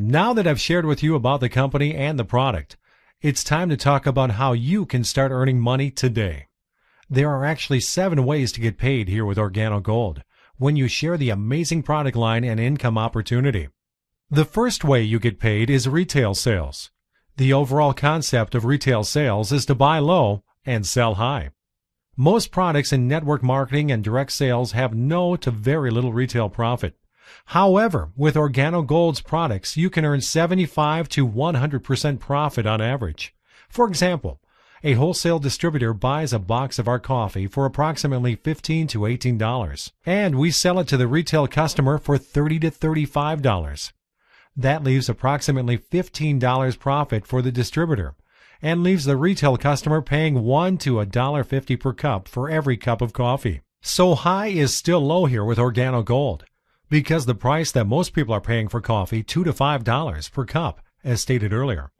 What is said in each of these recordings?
Now that I've shared with you about the company and the product, it's time to talk about how you can start earning money today. There are actually seven ways to get paid here with Organo Gold when you share the amazing product line and income opportunity. The first way you get paid is retail sales. The overall concept of retail sales is to buy low and sell high. Most products in network marketing and direct sales have no to very little retail profit. However, with Organo Gold's products, you can earn 75 to 100% profit on average. For example, a wholesale distributor buys a box of our coffee for approximately $15 to $18, and we sell it to the retail customer for 30 to $35. That leaves approximately $15 profit for the distributor and leaves the retail customer paying 1 to $1.50 per cup for every cup of coffee. So high is still low here with Organo Gold because the price that most people are paying for coffee, 2 to $5 per cup, as stated earlier.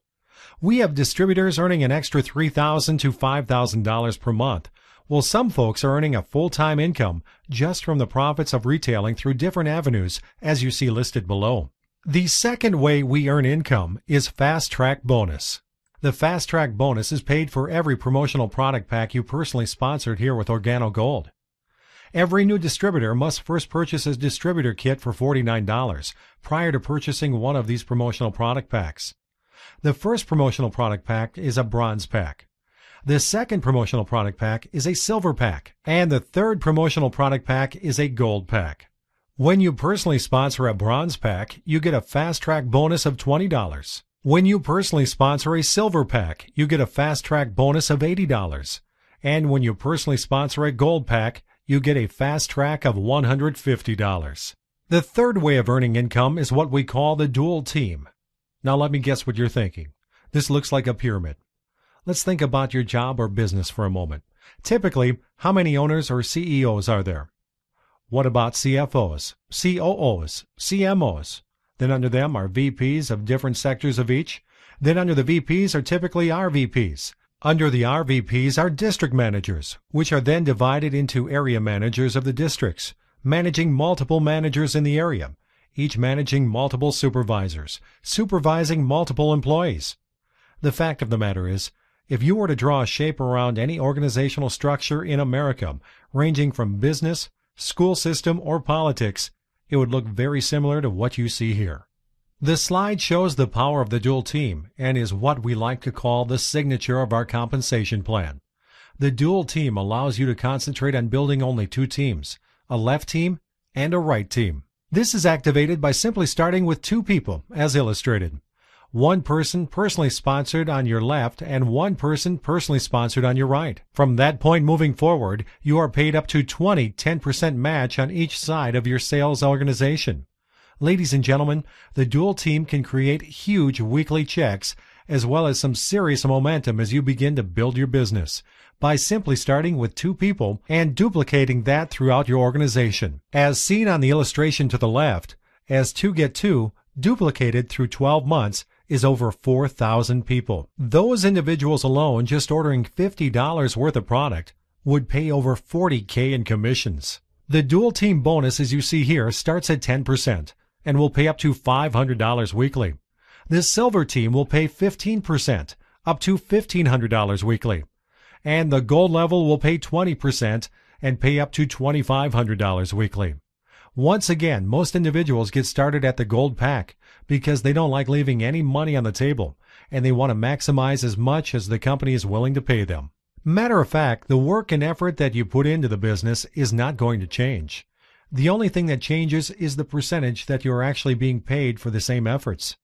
We have distributors earning an extra $3,000 to $5,000 per month, while some folks are earning a full-time income just from the profits of retailing through different avenues as you see listed below. The second way we earn income is Fast Track Bonus. The Fast Track Bonus is paid for every promotional product pack you personally sponsored here with Organo Gold. Every new distributor must first purchase a distributor kit for $49 prior to purchasing one of these promotional product packs. The first promotional product pack is a bronze pack. The second promotional product pack is a silver pack. And the third promotional product pack is a gold pack. When you personally sponsor a bronze pack, you get a fast track bonus of $20. When you personally sponsor a silver pack, you get a fast track bonus of $80. And when you personally sponsor a gold pack, you get a fast track of $150. The third way of earning income is what we call the dual team. Now let me guess what you're thinking. This looks like a pyramid. Let's think about your job or business for a moment. Typically, how many owners or CEOs are there? What about CFOs, COOs, CMOs? Then under them are VPs of different sectors of each. Then under the VPs are typically RVPs, under the RVPs are district managers, which are then divided into area managers of the districts, managing multiple managers in the area, each managing multiple supervisors, supervising multiple employees. The fact of the matter is, if you were to draw a shape around any organizational structure in America, ranging from business, school system, or politics, it would look very similar to what you see here. The slide shows the power of the dual team and is what we like to call the signature of our compensation plan. The dual team allows you to concentrate on building only two teams, a left team and a right team. This is activated by simply starting with two people, as illustrated. One person personally sponsored on your left and one person personally sponsored on your right. From that point moving forward, you are paid up to 20 10% match on each side of your sales organization. Ladies and gentlemen, the dual team can create huge weekly checks as well as some serious momentum as you begin to build your business by simply starting with two people and duplicating that throughout your organization. As seen on the illustration to the left, as two get two, duplicated through 12 months is over 4,000 people. Those individuals alone just ordering $50 worth of product would pay over 40K in commissions. The dual team bonus as you see here starts at 10% and will pay up to $500 weekly. This silver team will pay 15%, up to $1,500 weekly. And the gold level will pay 20% and pay up to $2,500 weekly. Once again, most individuals get started at the gold pack because they don't like leaving any money on the table and they want to maximize as much as the company is willing to pay them. Matter of fact, the work and effort that you put into the business is not going to change. The only thing that changes is the percentage that you are actually being paid for the same efforts.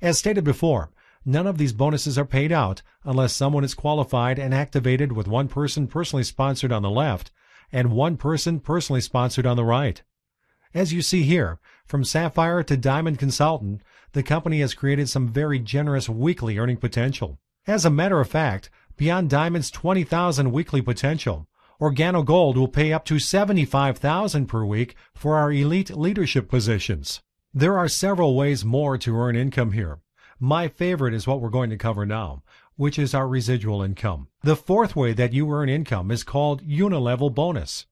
As stated before, none of these bonuses are paid out unless someone is qualified and activated with one person personally sponsored on the left and one person personally sponsored on the right. As you see here, from Sapphire to Diamond Consultant, the company has created some very generous weekly earning potential. As a matter of fact, beyond Diamond's 20,000 weekly potential, Organo Gold will pay up to 75,000 per week for our elite leadership positions. There are several ways more to earn income here. My favorite is what we're going to cover now, which is our residual income. The fourth way that you earn income is called unilevel bonus.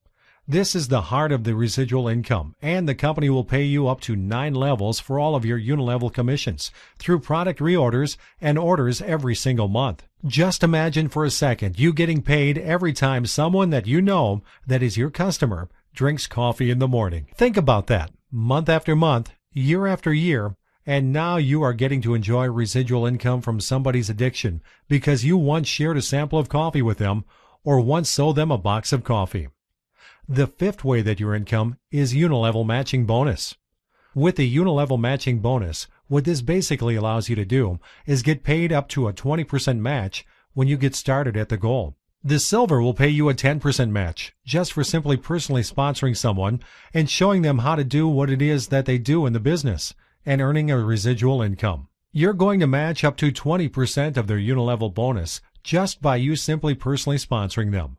This is the heart of the residual income, and the company will pay you up to nine levels for all of your unilevel commissions through product reorders and orders every single month. Just imagine for a second you getting paid every time someone that you know that is your customer drinks coffee in the morning. Think about that. Month after month, year after year, and now you are getting to enjoy residual income from somebody's addiction because you once shared a sample of coffee with them or once sold them a box of coffee. The fifth way that your income is unilevel matching bonus. With the unilevel matching bonus, what this basically allows you to do is get paid up to a 20% match when you get started at the goal. The silver will pay you a 10% match just for simply personally sponsoring someone and showing them how to do what it is that they do in the business and earning a residual income. You're going to match up to 20% of their unilevel bonus just by you simply personally sponsoring them.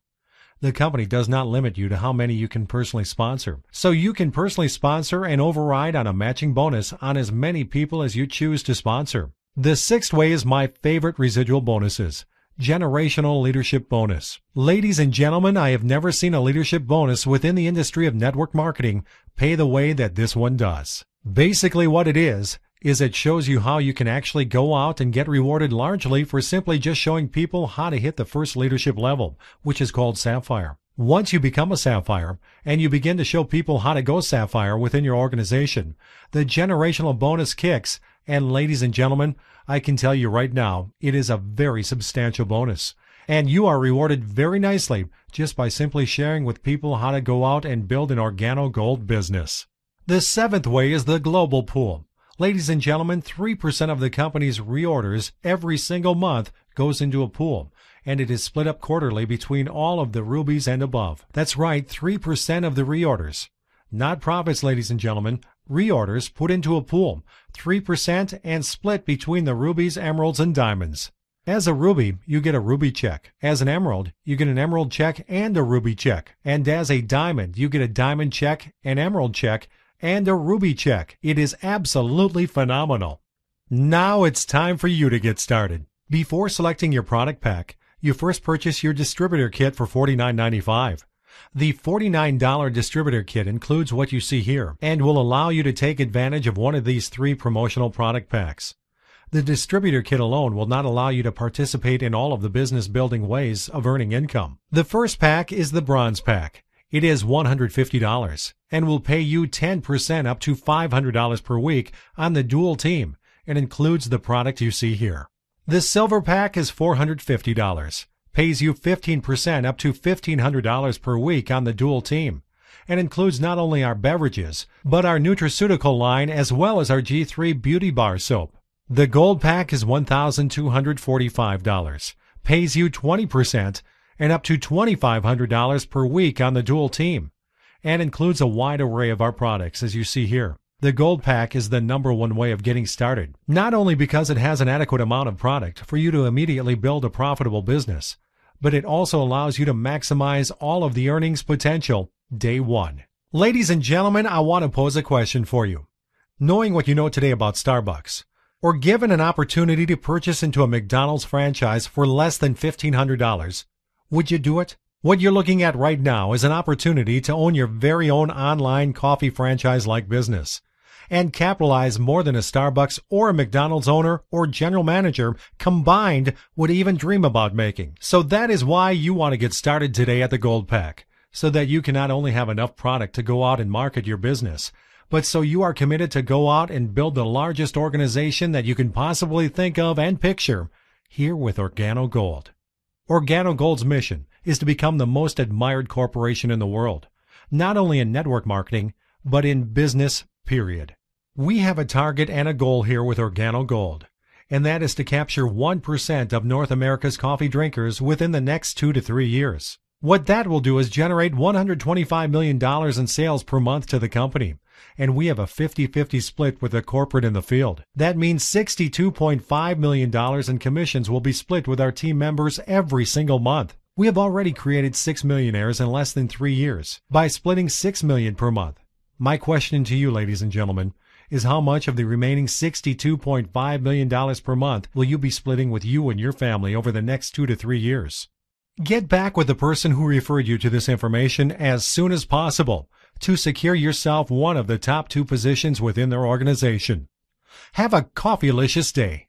The company does not limit you to how many you can personally sponsor. So you can personally sponsor and override on a matching bonus on as many people as you choose to sponsor. The sixth way is my favorite residual bonuses. Generational Leadership Bonus. Ladies and gentlemen, I have never seen a leadership bonus within the industry of network marketing pay the way that this one does. Basically what it is, is it shows you how you can actually go out and get rewarded largely for simply just showing people how to hit the first leadership level, which is called Sapphire. Once you become a Sapphire and you begin to show people how to go Sapphire within your organization, the generational bonus kicks. And ladies and gentlemen, I can tell you right now, it is a very substantial bonus. And you are rewarded very nicely just by simply sharing with people how to go out and build an organo gold business. The seventh way is the global pool. Ladies and gentlemen, 3% of the company's reorders every single month goes into a pool, and it is split up quarterly between all of the rubies and above. That's right, 3% of the reorders. Not profits, ladies and gentlemen. Reorders put into a pool, 3% and split between the rubies, emeralds, and diamonds. As a ruby, you get a ruby check. As an emerald, you get an emerald check and a ruby check. And as a diamond, you get a diamond check, an emerald check, and a ruby check. It is absolutely phenomenal. Now it's time for you to get started. Before selecting your product pack, you first purchase your distributor kit for $49.95. The $49 distributor kit includes what you see here and will allow you to take advantage of one of these three promotional product packs. The distributor kit alone will not allow you to participate in all of the business building ways of earning income. The first pack is the bronze pack. It is $150 and will pay you 10% up to $500 per week on the dual team and includes the product you see here. The silver pack is $450, pays you 15% up to $1,500 per week on the dual team, and includes not only our beverages, but our nutraceutical line as well as our G3 Beauty Bar soap. The gold pack is $1,245, pays you 20% and up to $2,500 per week on the dual team, and includes a wide array of our products as you see here. The Gold Pack is the number one way of getting started, not only because it has an adequate amount of product for you to immediately build a profitable business, but it also allows you to maximize all of the earnings potential day one. Ladies and gentlemen, I want to pose a question for you. Knowing what you know today about Starbucks, or given an opportunity to purchase into a McDonald's franchise for less than $1,500, would you do it? What you're looking at right now is an opportunity to own your very own online coffee franchise like business and capitalize more than a Starbucks or a McDonald's owner or general manager combined would even dream about making. So that is why you want to get started today at the Gold Pack, so that you can not only have enough product to go out and market your business, but so you are committed to go out and build the largest organization that you can possibly think of and picture here with Organo Gold. Organo Gold's mission is to become the most admired corporation in the world, not only in network marketing, but in business, period. We have a target and a goal here with Organo Gold, and that is to capture 1% of North America's coffee drinkers within the next two to three years. What that will do is generate $125 million in sales per month to the company, and we have a 50-50 split with the corporate in the field. That means $62.5 million in commissions will be split with our team members every single month. We have already created 6 millionaires in less than 3 years by splitting 6 million per month. My question to you ladies and gentlemen is how much of the remaining $62.5 million per month will you be splitting with you and your family over the next 2 to 3 years? Get back with the person who referred you to this information as soon as possible to secure yourself one of the top two positions within their organization. Have a coffeelicious day.